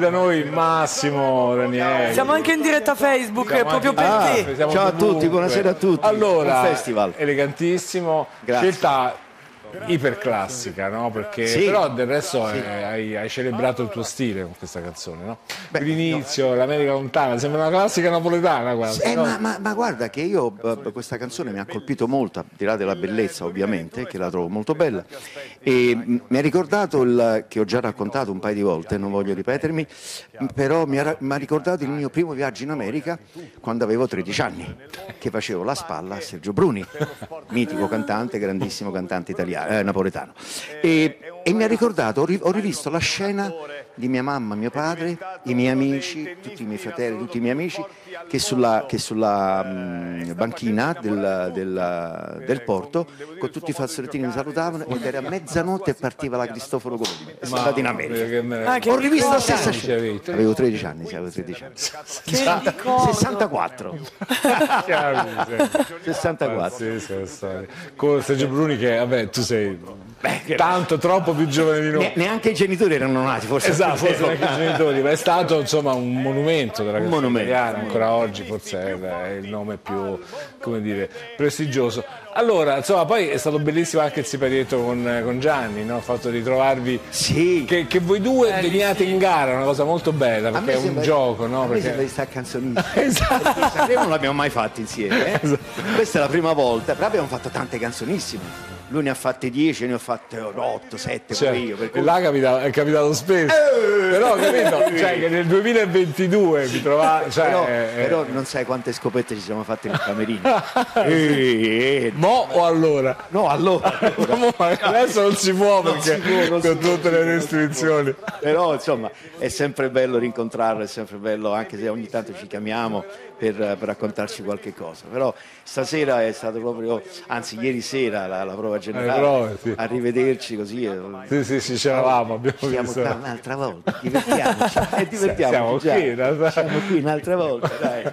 Da noi Massimo Ranieri. Siamo anche in diretta Facebook Siamo proprio anche- per Ah, Ciao a tutti, buonasera a tutti. Allora, festival. elegantissimo, Grazie. scelta iperclassica, no? Perché Sì. però del resto eh, hai, hai celebrato il tuo stile con questa canzone, no? L'inizio, l'America lontana, sembra una classica napoletana quasi. Eh, no? ma, ma- ma guarda che io eh, questa canzone mi ha colpito molto, al di là della bellezza ovviamente, che la trovo molto bella, e mi ha ricordato il, che ho già raccontato un paio di volte, non voglio ripetermi, però mi ha, mi ha ricordato il mio primo viaggio in America quando avevo 13 anni, che facevo la spalla a Sergio Bruni, mitico cantante, grandissimo cantante italiano, eh, napoletano. E, e mi ha ricordato, ho, ri- ho rivisto la scena di mia mamma, mio padre, i miei amici, tutti i miei fratelli, tutti i miei amici, che sulla, che sulla, mm, banchina del, del- del porto, con tutti i fazzolettini mi salutavano ed era mezzanotte e partiva la Cristoforo Colombo. È stato in America. Che me- Ah, Ho rivisto la stessa scena. Avevo 13 anni, sì, avevo 13 anni. Che ricordo. 64. Chiaro, sì. 64. Pazzesca la storia. Con Sergio Bruni che, vabbè, tu sei tanto, troppo più giovane di noi. Ne- neanche i genitori erano nati, forse. Esatto, forse anche i genitori, ma è stato insomma un monumento della canzone monumento. italiana, ancora oggi forse è, il nome più, come dire, prestigioso. Allora, insomma, poi è stato bellissimo anche il siparietto con, con Gianni, no? il fatto di trovarvi, Sì. che, che voi due veniate in gara, è una cosa molto bella, perché è un sembra- gioco, no? A Perché- sembra di stare canzonista. Esatto. Sanremo non l'abbiamo mai fatto insieme, eh? questa è la prima volta, però abbiamo fatto tante canzonissime. Lui ne ha fatte 10, ne ho fatte 8, 7 Cioè, io. Per cui- là capita- è capitato spesso, però capito? Cioè, che nel 2022 vi trovate, cioè, però, eh, eh, però non sai quante scopette ci siamo fatte nel camerino. Eh, eh, mo o allora? no, allora, allora. Mo, adesso non si può perché si può, si con può, tutte le restrizioni. Però insomma è sempre bello rincontrarlo, è sempre bello anche se ogni tanto ci chiamiamo per, per raccontarci qualche cosa. Però stasera è stato proprio, anzi ieri sera la, la prova generale, prove, sì. arrivederci così. eh, Sì, sì, sì, c'eravamo, abbiamo Siamo visto. qua un'altra volta, divertiamoci, eh, divertiamoci. Siamo qui. Siamo qui un'altra volta, dai.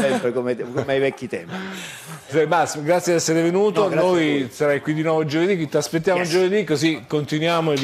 Sempre come, come ai vecchi tempi. Sì, Massimo, grazie di essere venuto. No, grazie a Noi sarai qui di nuovo giovedì, ti aspettiamo Yes. giovedì così continuiamo il,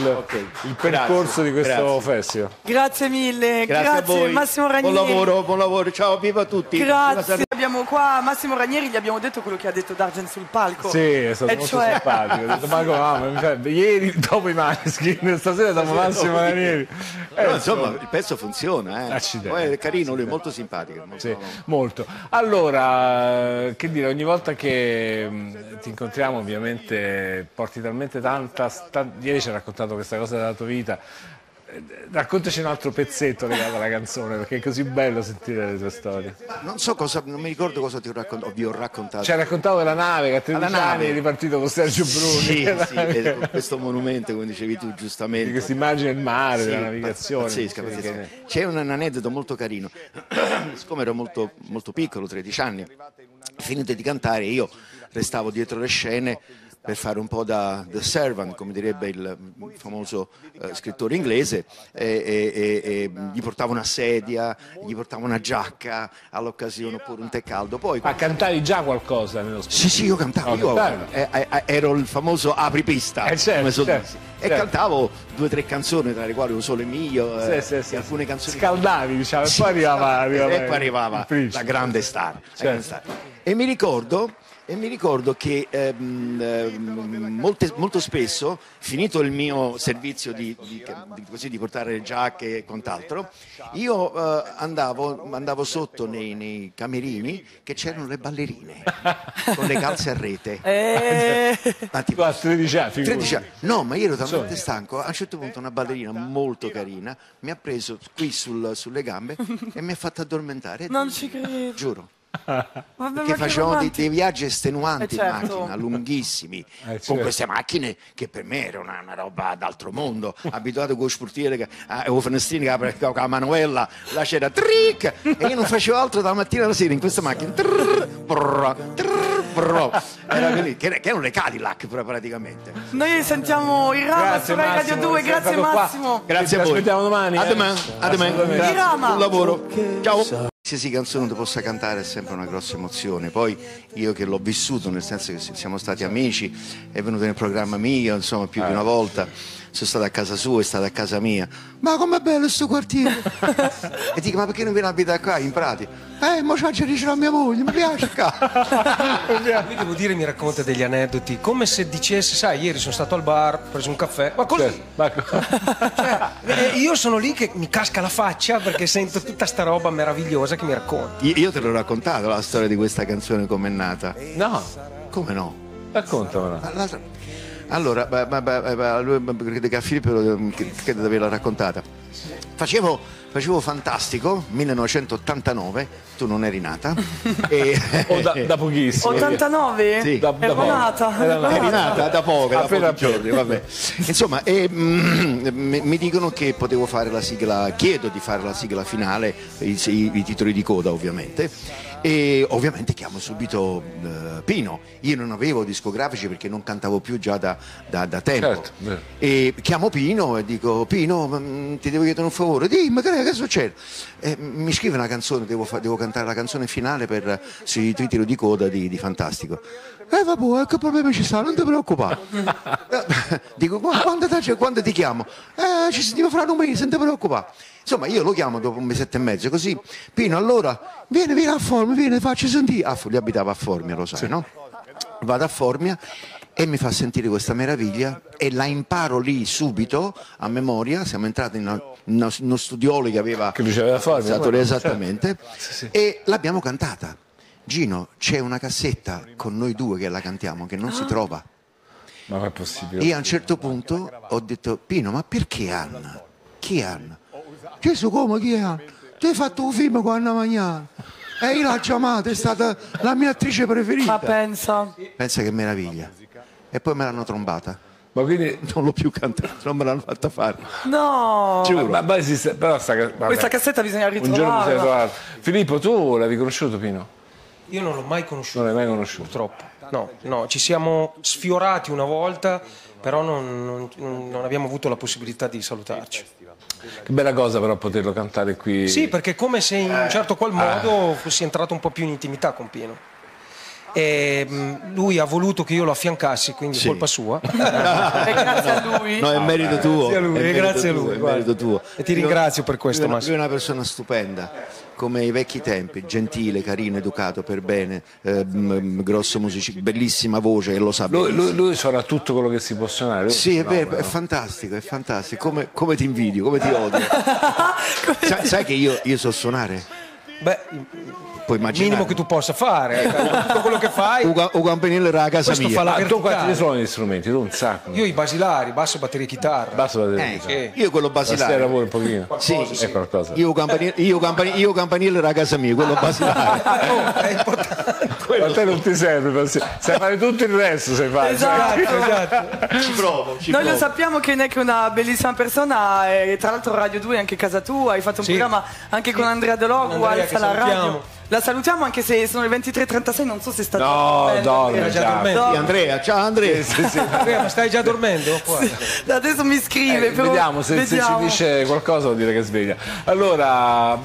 il percorso Grazie, di questo grazie. festival. Grazie mille, Grazie, a voi. Massimo Ranieri. Buon lavoro, buon lavoro. Ciao, viva tutti. Viva Grazie. Abbiamo qua Massimo Ranieri, gli abbiamo detto quello che ha detto Dargen sul palco. Sì, è stato E molto cioè- simpatico. Ho detto, ma come, ah, ma mi fa- ieri dopo i Maneskin, stasera dopo Massimo Ranieri. Però Eh, insomma il pezzo funziona, eh. Accidenti. Poi è carino, lui è molto simpatico. molto- Sì, molto. Allora, che dire, ogni volta che mh, ti incontriamo ovviamente porti talmente tanta... Ieri ci hai raccontato questa cosa della tua vita. Eh, Raccontaci un altro pezzetto legato alla canzone, perché è così bello sentire le tue storie. Non so cosa, non mi ricordo cosa ti ho raccontato, vi ho raccontato. Ci hai raccontato della nave che a 13 Alla nave. anni eri partito con Sergio Bruni. Sì, sì, eh, con questo monumento, come dicevi tu Di giustamente. questa immagine del mare, Sì, della navigazione. pazzesca, sì, pazzesca. che- C'è un, un aneddoto molto carino. Siccome ero molto, molto piccolo, 13 anni, finito di cantare, io restavo dietro le scene per fare un po' da the servant, come direbbe il famoso eh, scrittore inglese, e, e- e- gli portavo una sedia, gli portavo una giacca all'occasione oppure un tè caldo. Poi Ma cantavi già qualcosa nello spazio? sì, sì, io cantavo, Oh, io cantavi? eh, eh, ero il famoso apripista, Eh, certo, certo, e certo. cantavo due o tre canzoni, tra le quali Un sole mio, eh, Sì, sì, sì, alcune canzoni. Scaldavi, diciamo, e poi arrivava, arrivava e poi arrivava la grande star. la Certo. grande star. E mi ricordo. E mi ricordo che ehm, ehm, molte- molto spesso, finito il mio servizio di, di- di- così, di portare le giacche e quant'altro, io eh, andavo, andavo sotto nei, nei camerini che c'erano le ballerine con le calze a rete. Eh, Ma Tu tipo, a 13 anni, figurati. 13 anni. No, ma io ero talmente stanco. A un certo punto una ballerina molto carina mi ha preso qui sul- sulle gambe e mi ha fatto addormentare. non ci credo. Giuro. Vabbè, Perché che facevamo dei, dei viaggi estenuanti Eh, in certo. macchina, lunghissimi, certo. con queste macchine che per me era una, una roba d'altro mondo. Abituato con lo sportiere, finestrino che apre- con la manuella, là c'era trick, e io non facevo altro dalla mattina alla sera in questa macchina. Trrr, brrr, trrr, brrr. Era bellissimo, che, che erano le Cadillac pra- praticamente. Noi sentiamo il Rama Grazie, su Radio 2, sei grazie. Massimo. Grazie a Ci voi. aspettiamo domani, A eh. domani. A domani. Grazie. Irama. Buon lavoro. Ciao. Qualsiasi canzone tu possa cantare è sempre una grossa emozione. Poi io che l'ho vissuto, nel senso che siamo stati amici, è venuto nel programma mio, insomma, più di una volta. Sono stato a casa sua, è stato a casa mia. Ma com'è bello questo quartiere! e dico, ma perché non viene a abitare qua in Prati? Eh, ma c'è dice mia moglie, mi piace qua. Lui devo dire mi racconta degli aneddoti, come se dicesse, sai, ieri sono stato al bar, ho preso un caffè, ma così. Ma- Cioè, eh, io sono lì che mi casca la faccia perché sento tutta sta roba meravigliosa che mi racconta. Io te l'ho raccontato la storia di questa canzone come è nata. no, Come no? raccontamela. L'altra- Allora, beh, beh, beh, lui- beh, credo che a Filippo lo- che- credo di averla raccontata. Facevo, facevo Fantastico 1989, tu non eri nata. e, O da, da pochissimo. 89? Sì. Da- da nata. Era nata. Eri nata da poco, da Appena pochi giorni, vabbè. Insomma, e, mm, mi mi dicono che potevo fare la sigla, chiedo di fare la sigla finale, i, i- i titoli di coda ovviamente. E ovviamente chiamo subito eh, Pino. Io non avevo discografici perché non cantavo più già da, da- da tempo. Certo. E chiamo Pino e dico: Pino, mm, ti devo chiedere un favore, dimmi che, che succede? E mi scrive una canzone, devo, fa- devo cantare la canzone finale per, sui titoli di coda di, di Fantastico. Eh vabbè, che problemi ci sta, non ti preoccupare. Eh, Dico, "Qua- quando, ti- quando ti chiamo? Eh, ci sentiamo fra un mese, non ti preoccupare. Insomma, io lo chiamo dopo un mesetto e mezzo, così. Pino, allora, vieni, vieni a Formia, vieni, facci sentire. Ah, lui abitava a Formia, lo sai, no? Vado a Formia e mi fa sentire questa meraviglia e la imparo lì subito a memoria. Siamo entrati in, una- in uno- in uno studiolo che aveva Che lui c'aveva a Formia, Esatto, quello, esattamente e l'abbiamo cantata. Gino, c'è una cassetta con noi due che la cantiamo che non si trova. Ma non è possibile. E a un certo punto ho detto, Pino, ma perché Anna? Chi è Anna? Gesù, come chi è Anna? Tu hai fatto un film con Anna Magnani. E io l'ho chiamata, è stata la mia attrice preferita. Ma pensa. Pensa che meraviglia. E poi me l'hanno trombata. Ma quindi. Non l'ho più cantata, non me l'hanno fatta fare. No. Ma, ma esiste, però sta, vabbè. Questa cassetta bisogna Un giorno ritrovarla. Filippo, tu l'avevi conosciuto Pino? Io non l'ho mai conosciuto. Non l'hai mai conosciuto? Purtroppo. No, no, ci siamo sfiorati una volta, però non, non- non abbiamo avuto la possibilità di salutarci. Che bella cosa però poterlo cantare qui. Sì, perché è come se in un certo qual modo fossi entrato un po' più in intimità con Pino. E mh, lui ha voluto che io lo affiancassi, quindi Sì. colpa sua. E grazie a lui. No, è merito tuo. Grazie a lui, è merito grazie a tuo, lui, è guarda. merito tuo. E ti ringrazio per questo, Lui è una- Massimo. Lui è una persona stupenda, come i vecchi tempi, gentile, carino, educato, per bene, eh, m- grosso musicista, bellissima voce e lo sa Lui, lui, lui suona tutto quello che si può suonare. Lui- Sì, è vero, è fantastico, è fantastico. Come, come ti invidio, come ti odio. sai, sai che io, io so suonare? Beh, Puoi il immaginare. minimo che tu possa fare, ecco, tutto quello che fai. Un, un campanile era a casa Questo mia. fa la Ah, tu quanti suoni gli strumenti? Tu un sacco. Io i basilari, basso, batteria, chitarra. Basta la Eh, Sì. Io quello basilare. pure un pochino. Sì, È qualcosa. io campanile, io campanile, io campanile era a casa mia, quello basilare. Oh, è importante. A te non ti serve, sai fare tutto il resto, sai fare. Esatto. esatto. ci provo, ci Noi lo provo. sappiamo che Neck è una bellissima persona, e tra l'altro Radio 2 è anche casa tua, hai fatto un Sì. programma anche con Andrea Delogu, alza la radio. salutiamo. La salutiamo anche se sono le 23.36, non so se sta No, Era già dormendo. Sì, Andrea, ciao Andrea. Andrea, ma stai già dormendo? Adesso mi scrive, Eh, però vediamo se, se ci vediamo. dice qualcosa vuol dire che sveglia. Allora,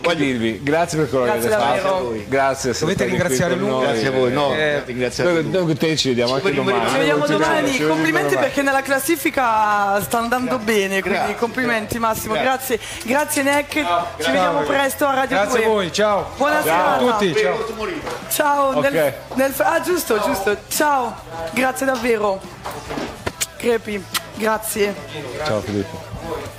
che dirvi? Grazie per quello Grazie che avete fatto. Grazie. Dovete ringraziare lui. Grazie a voi, no, Eh, ringraziate Noi, voi. noi te ci vediamo anche vediamo- domani. Ci vediamo Ci domani, vediamo complimenti domani. perché nella classifica sta andando bene, quindi Grazie. complimenti Massimo, grazie. Grazie Neck, ci vediamo presto a Radio Grazie 2. a voi, ciao. Buona Ciao a serata. tutti, ciao. Ciao. Nel, Ok. nel- ah, giusto, giusto. Ciao. Grazie davvero. Crepi, grazie. Ciao Filippo.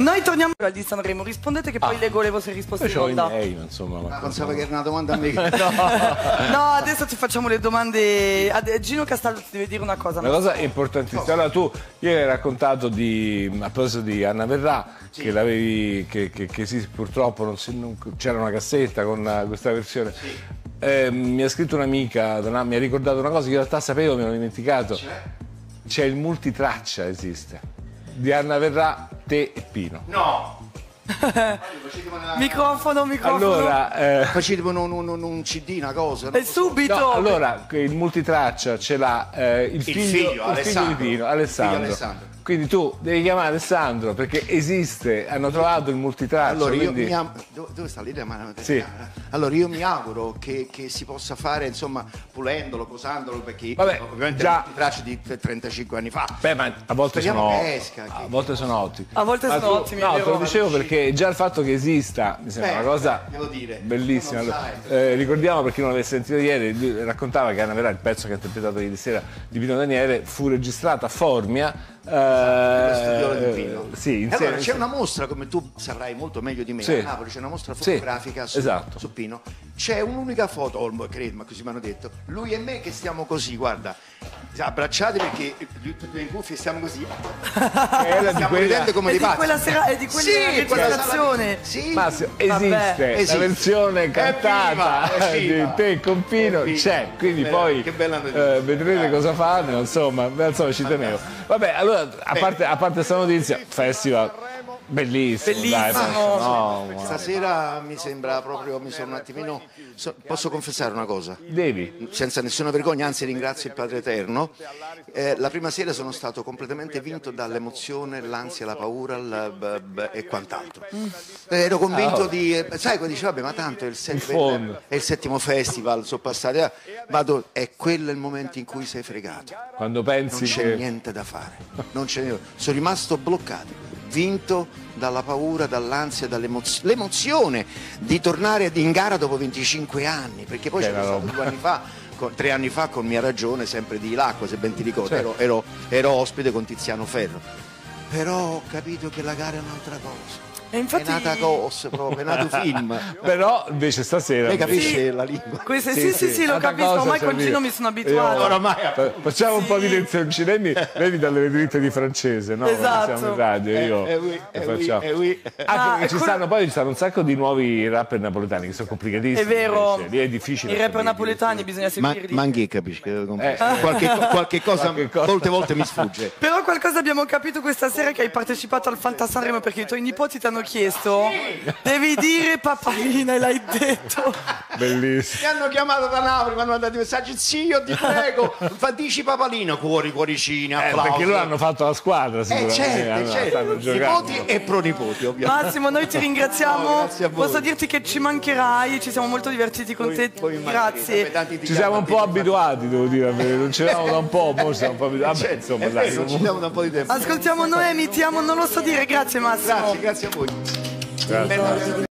Noi torniamo al di Sanremo. Rispondete che poi leggo le vostre risposte Poi in c'ho i onda. miei, insomma. ma- Pensavo che era una domanda a me. No, adesso ti facciamo le domande. Ad- Gino Castaldo ti deve dire una cosa. Una cosa importantissima. Allora, tu ieri hai raccontato di, a proposito di Anna Verrà, che l'avevi, che, che- che sì, purtroppo non si- non- c'era una cassetta con eh, questa versione. Eh, mi ha scritto un'amica, Donà, mi ha ricordato una cosa che in realtà sapevo, mi ero dimenticato. C'è il multitraccia, esiste. Di Anna Verrà, te e Pino. Microfono, microfono. Allora, eh, Facevo un, un- un- un CD, una cosa. no? E subito. no, allora il multitraccia ce l'ha eh, il, figlio, figlio, il figlio di Pino, Alessandro. Figlio Alessandro. Quindi tu devi chiamare Alessandro perché esiste, hanno trovato il multitraccia. Allora, io quindi- mi am- dove, sta lì la mano? Sì. Allora io mi auguro che, che si possa fare, insomma, pulendolo, posandolo, perché Vabbè, ovviamente già- i tracce di 35 anni fa. Beh, ma a volte Speriamo sono, che esca, che- a volte sono ottimi. A volte Ma sono tu- ottimi, No, te lo dicevo perché già il fatto che esista mi sembra Beh, una cosa devo dire, bellissima. Allora, eh, ricordiamo per chi non l'avesse sentito ieri, lui raccontava che Anna Verà, il pezzo che ha interpretato ieri sera di Pino Daniele, fu registrato a Formia. Pino. sì, allora c'è una mostra, come tu saprai molto meglio di me, Sì. a Napoli c'è una mostra Sì, fotografica su, esatto. su Pino. C'è un'unica foto, oh, credo, ma così mi hanno detto, lui e me che stiamo così, guarda, abbracciati perché gli- tutti in cuffie stiamo così. di Stiamo quella- ridendo come È di pazzi. quella sera, è di quella Sì, Sì. Massimo, Vabbè. esiste, Esiste. la versione cantata viva, è di te con Pino c'è, quindi Bella, poi che bella notizia. eh, vedrete cosa fanno, insomma, insomma ci tenevo. Vabbè, allora, a parte, a parte questa notizia, festival bellissimo, dai, Bellissimo. no, ma- Stasera mi sembra proprio, mi sono un attimino... so- posso confessare una cosa? devi. senza nessuna vergogna, anzi ringrazio il Padre Eterno. Eh, la prima sera sono stato completamente vinto dall'emozione, l'ansia, la paura il- b- b- e quant'altro. Eh, ero convinto di... eh, sai, quando dici, vabbè, ma tanto è il, set- è il settimo festival, sono passati... eh, Vado, è quello il momento in cui sei fregato. Quando Non pensi c'è che... niente da fare. Non c'è niente. Sono rimasto bloccato, vinto dalla paura, dall'ansia, dall'emozione. L'emozione di tornare in gara dopo 25 anni, perché poi c'era stato due anni fa, con- tre anni fa con mia ragione, sempre di Lacqua, se ben ti ricordi, Certo. ero, ero- ero ospite con Tiziano Ferro. Però ho capito che la gara è un'altra cosa. E infatti È nata cos proprio, è nato film. Però invece stasera... Lei capisce Sì. la lingua? Queste, sì, sì, sì, lo Tanta capisco, ormai con. Gino mi sono abituato. Oramai Fa- Facciamo un po' di Sì. lezioni, lei, lei mi dà le dritte di francese, no? Quando Esatto. Siamo in radio, io Eh, eh, oui, eh, oui, facciamo. eh, oui. Anche Ah, e ci quello- stanno, poi ci stanno un sacco di nuovi rapper napoletani che sono complicatissimi. È vero, invece. Lì è difficile. i rapper napoletani bisogna Ma, seguirli. ma anche capisci Eh. qualche, qualche cosa Qualche cosa. molte volte mi sfugge. Però qualcosa abbiamo capito questa sera che hai partecipato al Fanta Sanremo perché i tuoi nipoti ti hanno chiesto devi dire papalina e l'hai detto. Bellissimo. Mi hanno chiamato da Napoli, mi hanno mandato i messaggi, zio ti prego, fa dici papalino, cuori, cuoricini, Eh, perché loro hanno fatto la squadra Eh sicuramente. certo, allora certo. stanno giocando. Nipoti e pronipoti ovviamente. Massimo, noi ti ringraziamo. No, grazie a voi. Posso dirti che ci mancherai, ci siamo molto divertiti con te. Poi magari, vabbè, Grazie. Ci siamo un po' abituati, devo dire, perché non ci eravamo da un po', siamo un po' abituati. Vabbè, Certo, insomma, è dai. vero, ci siamo da un po' di tempo. Ascoltiamo Noemi, ti amo, non lo so dire. Grazie Massimo. Grazie, grazie a voi. Grazie. Bella-